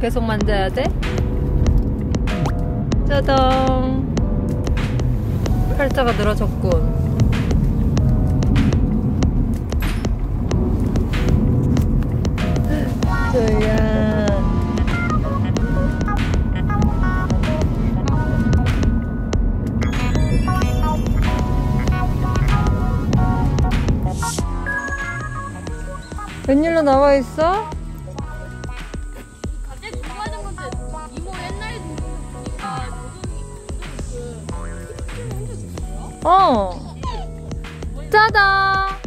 계속 만져야 돼? 짜잔. 팔자가 늘어졌군. 저야. 웬일로 나와 있어? 어. 짜다.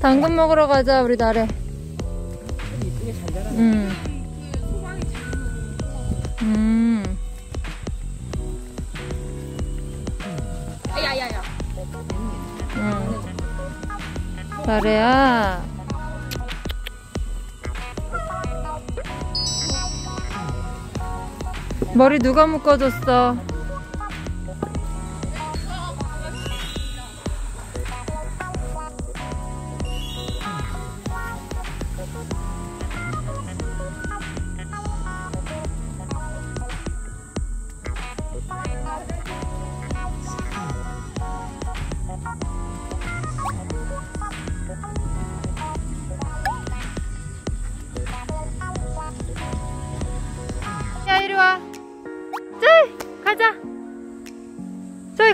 당근 먹으러 가자 우리 나래. 음. 음. 야야야 음. 나래야. 머리 누가 묶어줬어?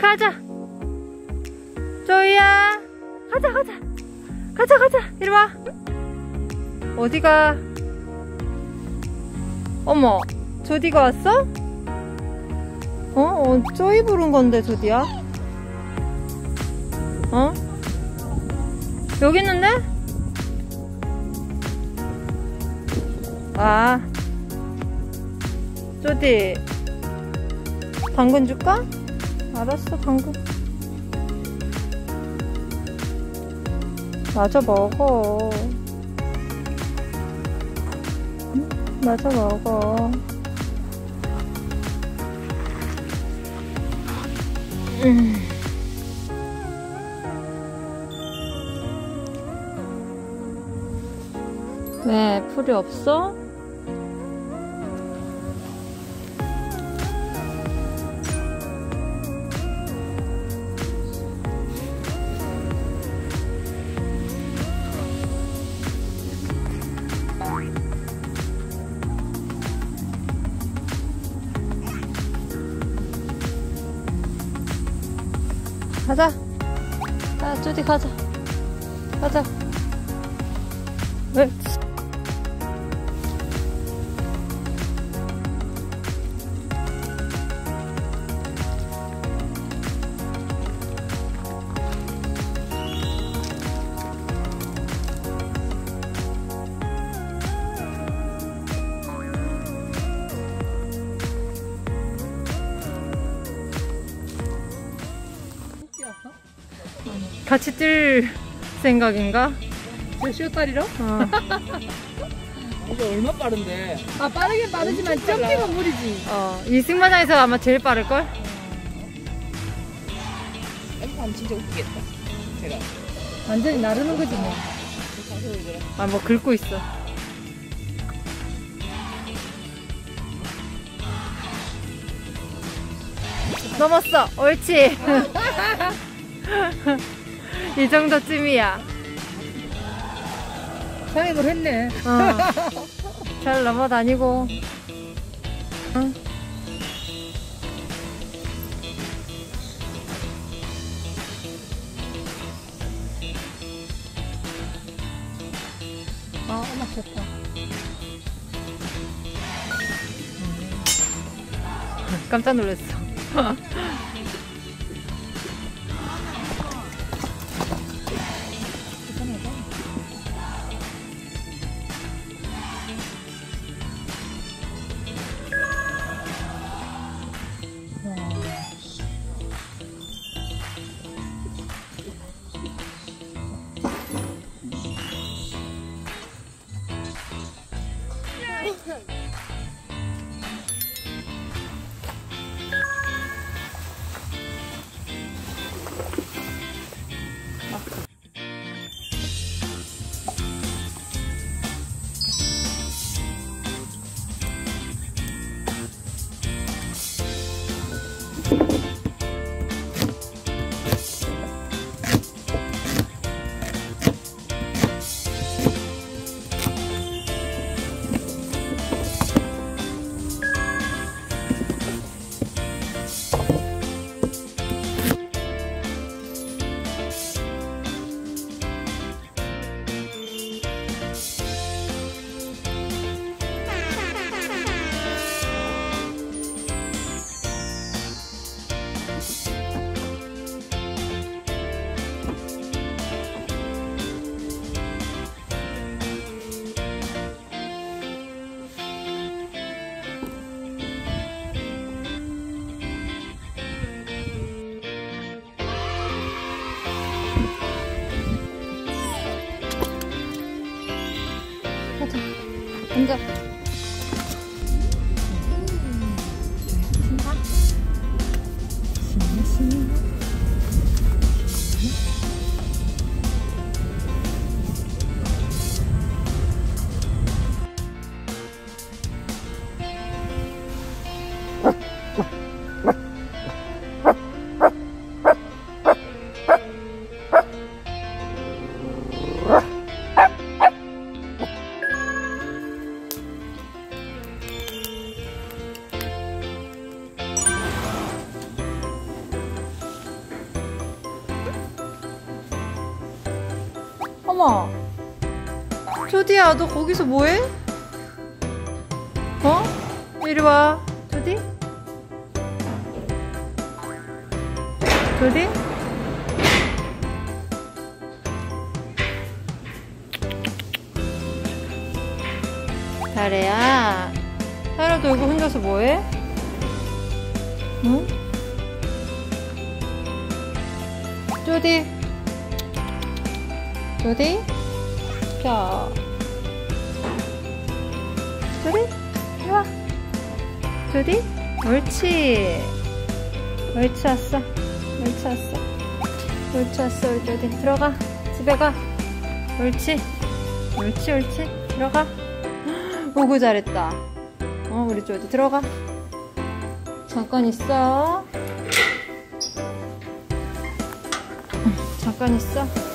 가자. 저희야. 가자 가자. 가자 가자. 이리 와. 어디가? 어머, 조디가 왔어? 어? 어, 쪼이 부른 건데 조디야? 어? 여기 있는데? 아. 쪼디 당근 줄까? 알았어 당근 마저 먹어 응? 마저 먹어 음. 왜 풀이 없어? 가자. 자, 쪼디 가자. 가자. 같이 뛸 생각인가? 제 쇼다리로? 어. 이게 얼마 빠른데? 아 빠르긴 빠르지만 점핑은 무리지 어, 이 승마장에서 아마 제일 빠를걸? 이거 하면 진짜 웃기겠다. 제가. 완전히 나르는 거지 뭐. 아, 뭐 긁고 있어. 넘었어. 옳지. 이 정도쯤이야. 상입을 했네 어. 잘 넘어다니고. 응. 아 음악 좋다 깜짝 놀랐어. 앉아. 어머. 조디야, 너 거기서 뭐해? 어? 이리 와. 조디? 조디? 잘해야. 사라 너 여기 혼자서 뭐해? 응? 조디? 조디? 자. 조디? 이리 와. 조디? 옳지. 옳지 왔어. 옳지 왔어. 옳지 왔어, 우리 조디. 들어가. 집에 가. 옳지. 옳지, 옳지. 들어가. 오구 잘했다. 어, 우리 조디 들어가. 잠깐 있어. 응, 잠깐 있어.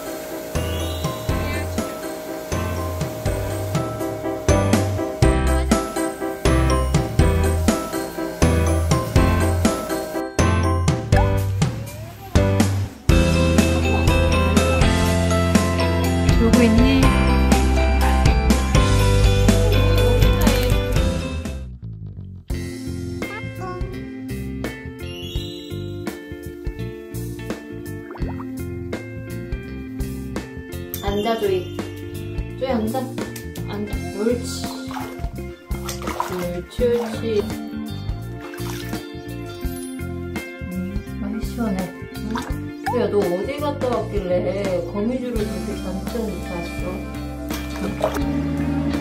앉아 조이. 조이 앉아. 앉아. 옳지. 옳지 옳지. 음, 많이 시원해. 응? 야너 어디 갔다 왔길래 거미줄을 그렇게 잔뜩 응?